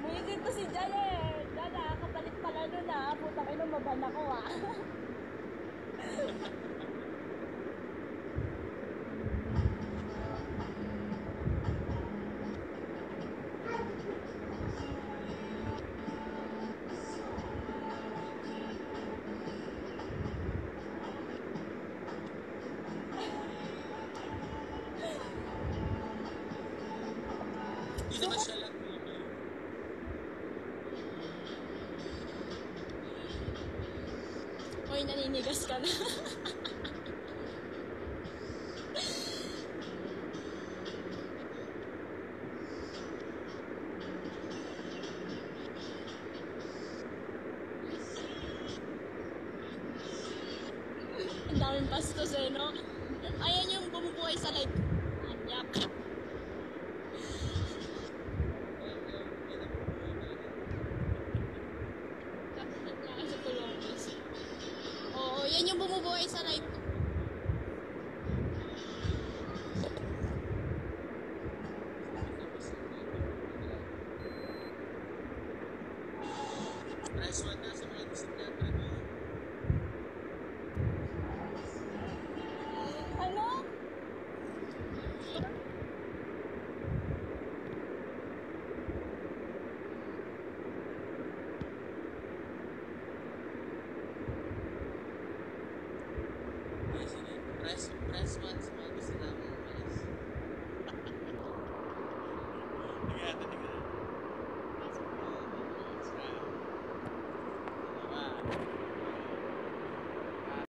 Buwisin ko si Jaya eh. Jaya, kapalit pala nun ah. Puta kayo, maban ako ah. Uy, naninigas ka na. Ang daming bastos eh, no? Ayan yung bumubuhay sa live. Yan yung bumubuhay sa live. Press one na